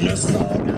Listener.